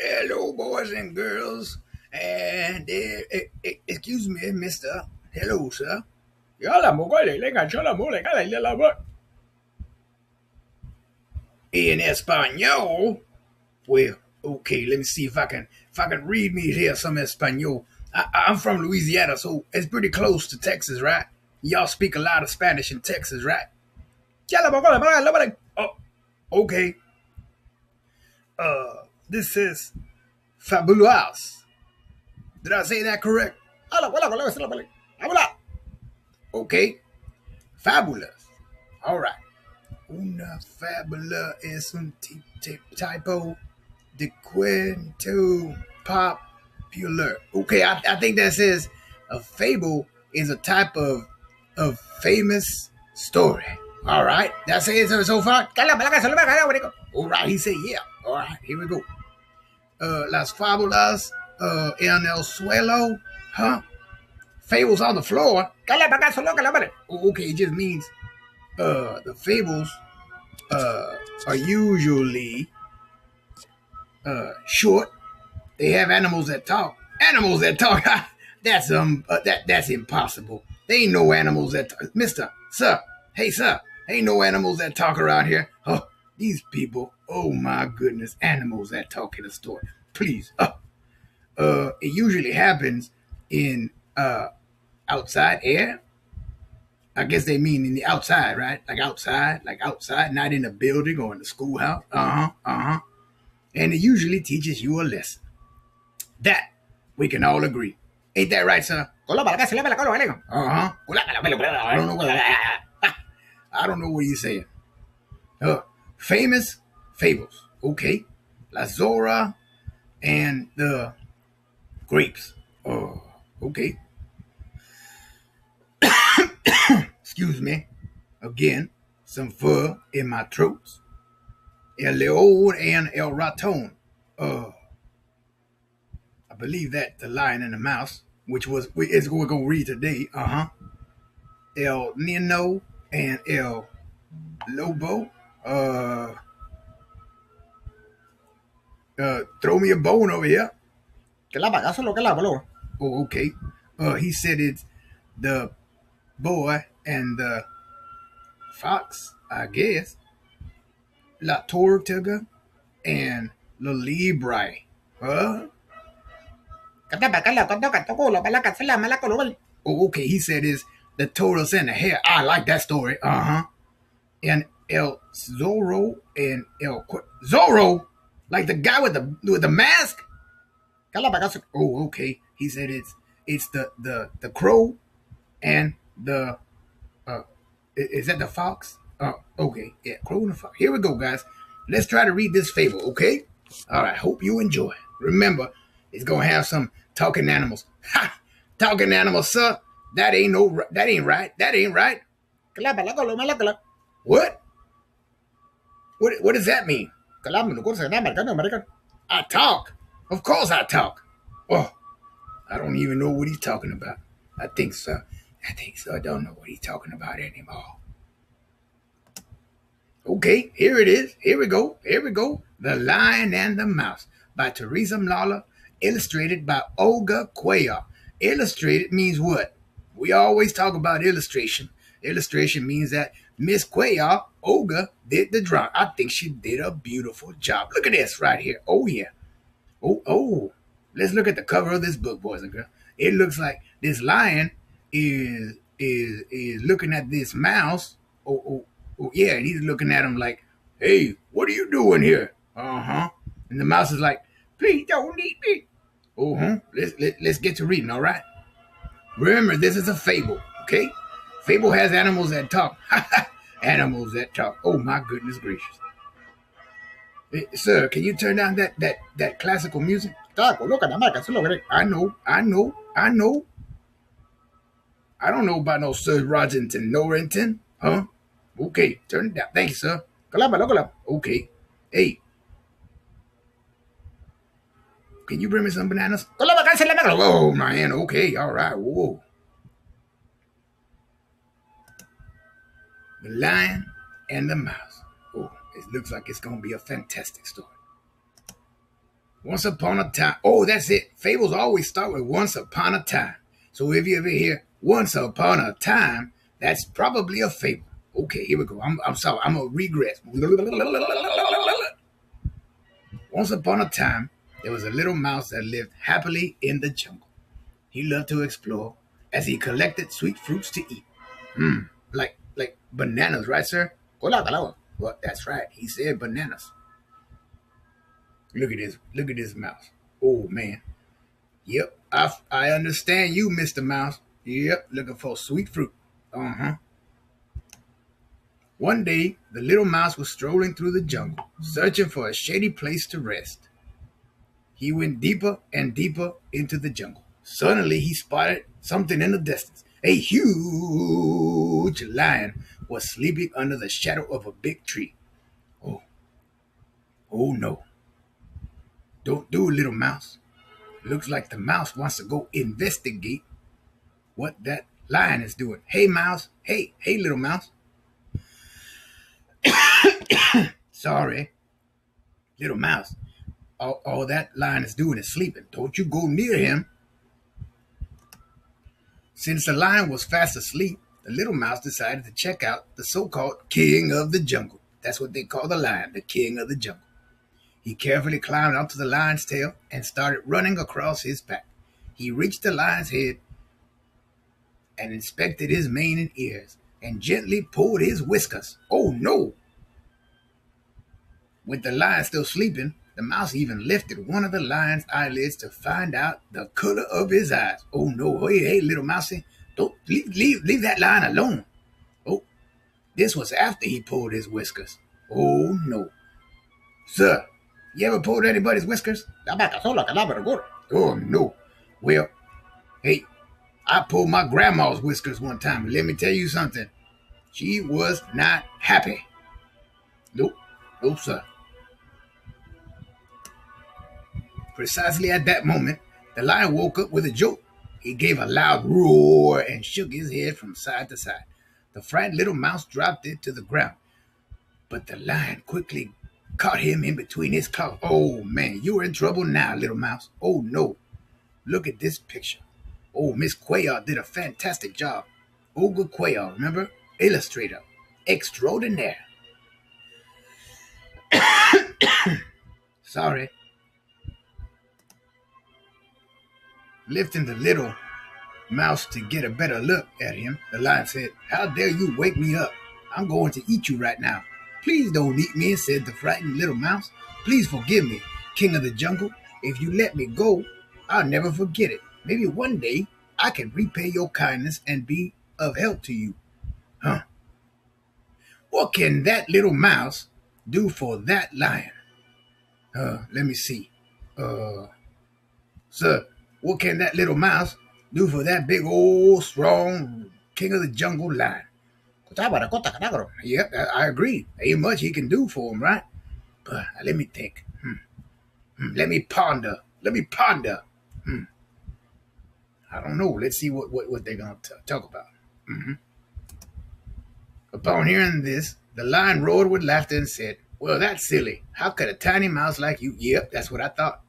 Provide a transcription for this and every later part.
Hello, boys and girls. And uh, excuse me, Mister. Hello, sir. In Espanol. Well, okay. Let me see if I can if I can read me here some Espanol. I, I'm from Louisiana, so it's pretty close to Texas, right? Y'all speak a lot of Spanish in Texas, right? Oh, okay. Uh, this is fabulous. Did I say that correct? Okay. Fabulous. All right. Una fabula es un typo de cuento popular. Okay, I, I think that says a fable is a type of of famous story. All right, that's it so far. All right, he said yeah. All right, here we go. Uh, las fábulas uh, en el suelo, huh? Fables on the floor. Okay, it just means uh, the fables uh, are usually uh, short. They have animals that talk. Animals that talk. that's um, uh, that that's impossible. They ain't no animals that. Mister, sir, hey sir, ain't no animals that talk around here. Oh, these people. Oh my goodness, animals that talk in a store. Please. Uh, uh, it usually happens in uh outside air. I guess they mean in the outside, right? Like outside, like outside, not in a building or in the schoolhouse. Uh huh. Uh huh. And it usually teaches you a lesson. That we can all agree. Ain't that right, sir? Uh huh. I don't know what I don't know what you're saying. Uh, famous fables. Okay. La Zorra and the grapes. Oh, okay. Excuse me. Again, some fur in my throat. El León and El Raton. Uh, I believe that the lion and the mouse, which was is we're gonna read today. Uh huh. El Nino and El Lobo. Uh, uh, throw me a bone over here. La bagazo, lo que la, Oh, okay. Uh, he said it's the boy and the fox, I guess. La Tortuga and La Liebre. Huh? Oh, okay. He said it's the tortoise and the hare. I like that story. Uh huh. And El Zorro and El Zorro, like the guy with the with the mask. Oh, okay. He said it's it's the the the crow and the uh is that the fox? Oh, okay. Yeah, crow and the fox. Here we go, guys. Let's try to read this fable, okay? All right. Hope you enjoy. Remember, it's gonna have some talking animals. Ha! Talking animals, sir. That ain't no. That ain't right. That ain't right. What? What? What does that mean? I talk. Of course I talk. Oh, I don't even know what he's talking about. I think so. I think so. I don't know what he's talking about anymore. Okay, here it is. Here we go. Here we go. The Lion and the Mouse by Teresa Lawler, illustrated by Olga Cuellar. Illustrated means what? We always talk about illustration. Illustration means that Miss Cuellar, Olga, did the drawing. I think she did a beautiful job. Look at this right here. Oh, yeah. Oh, oh. Let's look at the cover of this book, boys and girls. It looks like this lion is is is looking at this mouse. Oh, oh, oh yeah, and he's looking at him like, "Hey, what are you doing here?" Uh huh. And the mouse is like, "Please don't eat me." Uh huh. Let's let, let's get to reading. All right. Remember, this is a fable. Okay. Fable has animals that talk. animals that talk. Oh my goodness gracious. Hey, sir, can you turn down that that that classical music? I know, I know, I know. I don't know about no Sir Rogerington Norrington, huh? Okay, turn it down. Thank you, sir. Okay. Hey. Can you bring me some bananas? Oh, man. Okay. All right. Whoa. The Lion and the Mouse. Oh, it looks like it's going to be a fantastic story. Once upon a time. Oh, that's it. Fables always start with once upon a time. So if you ever hear once upon a time, that's probably a fable. Okay, here we go. I'm, I'm sorry. I'm to regress. Once upon a time, there was a little mouse that lived happily in the jungle. He loved to explore as he collected sweet fruits to eat. Hmm, like like bananas, right, sir? Hola, hola. Well, that's right. He said bananas. Look at this. Look at this mouse. Oh man. Yep, I I understand you, Mister Mouse. Yep, looking for sweet fruit. Uh huh. One day, the little mouse was strolling through the jungle, searching for a shady place to rest. He went deeper and deeper into the jungle. Suddenly, he spotted something in the distance. A huge lion was sleeping under the shadow of a big tree. Oh, oh no. Don't do it, little mouse. Looks like the mouse wants to go investigate what that lion is doing. Hey, mouse. Hey, hey, little mouse. Sorry, little mouse. All, all that lion is doing is sleeping. Don't you go near him. Since the lion was fast asleep, the little mouse decided to check out the so-called king of the jungle. That's what they call the lion, the king of the jungle. He carefully climbed onto the lion's tail and started running across his back. He reached the lion's head and inspected his mane and ears and gently pulled his whiskers. Oh no! With the lion still sleeping, the mouse even lifted one of the lion's eyelids to find out the color of his eyes. Oh no, oh, hey, hey, little mousey, don't leave, leave, leave that lion alone. Oh, this was after he pulled his whiskers. Oh no. Sir, you ever pulled anybody's whiskers? Oh no. Well, hey, I pulled my grandma's whiskers one time, let me tell you something. She was not happy. Nope. Nope, sir. Precisely at that moment, the lion woke up with a jolt. He gave a loud roar and shook his head from side to side. The frightened little mouse dropped it to the ground. But the lion quickly caught him in between his claws. Oh, man, you are in trouble now, little mouse. Oh, no. Look at this picture. Oh, Miss Quail did a fantastic job. Olga Quail, remember? Illustrator. Extraordinaire. Sorry. Lifting the little mouse to get a better look at him, the lion said, How dare you wake me up? I'm going to eat you right now. Please don't eat me, said the frightened little mouse. Please forgive me, king of the jungle. If you let me go, I'll never forget it. Maybe one day I can repay your kindness and be of help to you. Huh? What can that little mouse do for that lion? Uh, let me see. Uh, sir, what can that little mouse do for that big old strong king of the jungle lion? Yep, I agree. Ain't much he can do for him, right? But let me think. Hmm. Hmm. Let me ponder. Let me ponder. Hmm. I don't know. Let's see what, what, what they're going to talk about. Mm-hmm. Upon hearing this, the lion roared with laughter and said, Well, that's silly. How could a tiny mouse like you? Yep, that's what I thought.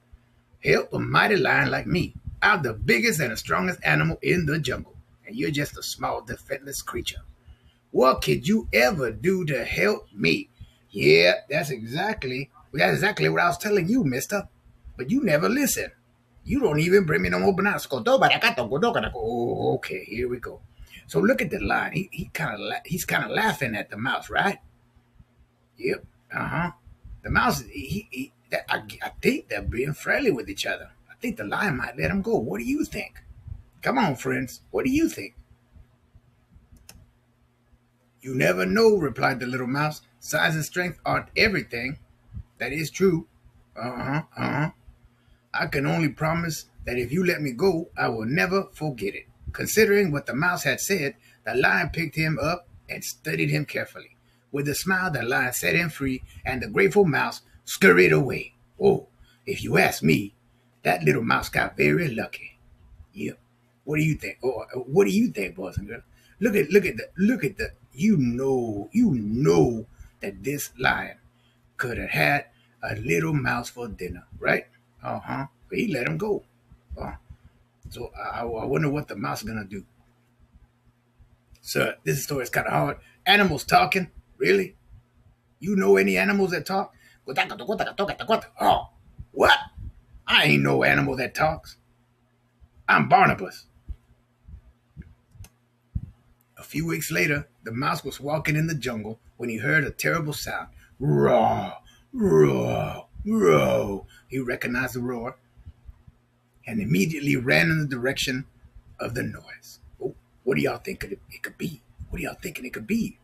Help a mighty lion like me. I'm the biggest and the strongest animal in the jungle, and you're just a small, defenseless creature. What could you ever do to help me? Yeah, that's exactly that's exactly what I was telling you, mister. But you never listen. You don't even bring me no more bananas. Oh, okay, here we go. So look at the line. He, he kind of he's kind of laughing at the mouse, right? Yep. Uh huh. The mouse. He, he I, I think they're being friendly with each other. I think the lion might let him go. What do you think? Come on, friends. What do you think? You never know, replied the little mouse. Size and strength aren't everything. That is true. Uh-huh, uh-huh. I can only promise that if you let me go, I will never forget it. Considering what the mouse had said, the lion picked him up and studied him carefully. With a smile, the lion set him free, and the grateful mouse scurried away. Oh, if you ask me, that little mouse got very lucky. Yep. What do you think? Oh, uh, what do you think, boys and girls? Look at look at the look at the you know you know that this lion could have had a little mouse for dinner, right? Uh huh. But He let him go. Uh, so I, I wonder what the mouse is gonna do. Sir, this story is kind of hard. Animals talking? Really? You know any animals that talk? Oh, what? I ain't no animal that talks. I'm Barnabas. A few weeks later, the mouse was walking in the jungle when he heard a terrible sound. Roar, roar, roar. He recognized the roar and immediately ran in the direction of the noise. Oh, what do y'all think it, could be? What are y'all thinking it could be?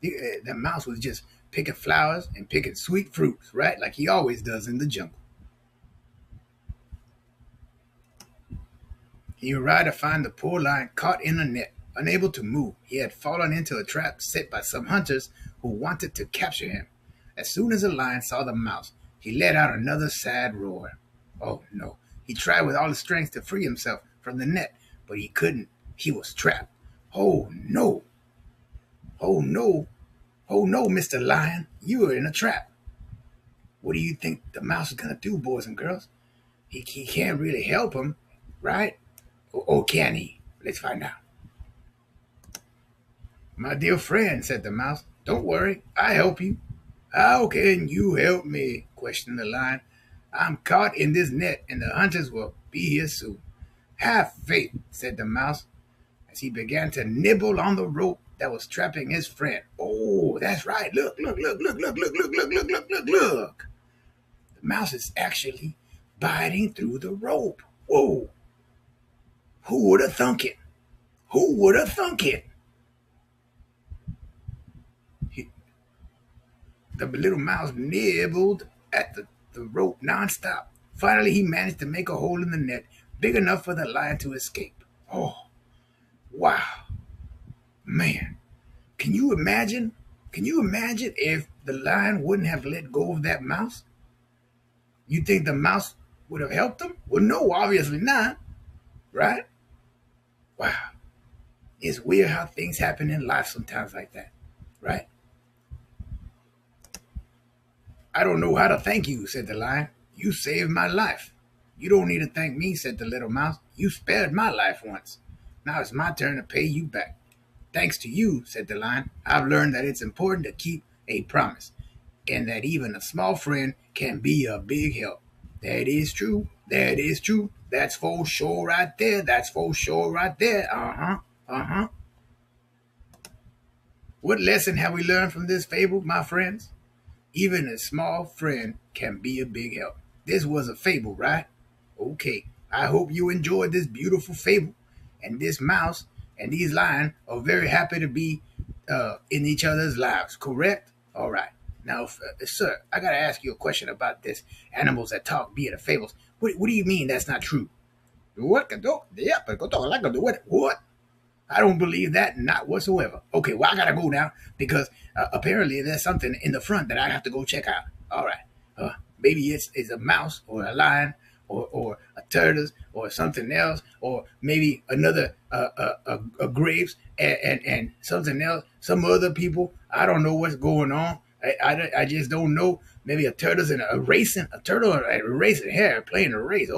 The, uh, that mouse was just picking flowers and picking sweet fruits, right? Like he always does in the jungle. He arrived to find the poor lion caught in a net, unable to move. He had fallen into a trap set by some hunters who wanted to capture him. As soon as the lion saw the mouse, he let out another sad roar. Oh no. He tried with all his strength to free himself from the net, but he couldn't. He was trapped. Oh no. Oh no. Oh no, Mr. Lion, you are in a trap. What do you think the mouse is going to do, boys and girls? He, he can't really help him, right? Or, can he? Let's find out. My dear friend, said the mouse, don't worry, I help you. How can you help me? questioned the lion. I'm caught in this net, and the hunters will be here soon. Have faith, said the mouse, as he began to nibble on the rope that was trapping his friend. Oh, that's right. Look, look, look, look, look, look, look, look, look, look, look, look. The mouse is actually biting through the rope. Whoa. Who would have thunk it? Who would have thunk it? He, the little mouse nibbled at the, the rope nonstop. Finally, he managed to make a hole in the net big enough for the lion to escape. Oh, wow. Man, can you imagine? Can you imagine if the lion wouldn't have let go of that mouse? You think the mouse would have helped him? Well, no, obviously not. Right? Wow. It's weird how things happen in life sometimes like that. Right? I don't know how to thank you, said the lion. You saved my life. You don't need to thank me, said the little mouse. You spared my life once. Now it's my turn to pay you back. Thanks to you, said the lion, I've learned that it's important to keep a promise and that even a small friend can be a big help. That is true. That is true. That's for sure right there. That's for sure right there. Uh huh. Uh huh. What lesson have we learned from this fable, my friends? Even a small friend can be a big help. This was a fable, right? Okay. I hope you enjoyed this beautiful fable. And this mouse and these lions are very happy to be uh, in each other's lives, correct? All right. Now, uh, sir, I got to ask you a question about this animals that talk, be it a fables. What, what do you mean that's not true? What? What? I don't believe that, not whatsoever. Okay, well, I got to go now because uh, apparently there's something in the front that I have to go check out. All right. Uh, maybe it's, it's a mouse or a lion or, or a turtles or something else, or maybe another uh, uh, uh grapes and, and, and, something else, some other people. I don't know what's going on. I, I, I just don't know. Maybe a turtle's in a, a racing, a turtle a racing hare playing a race.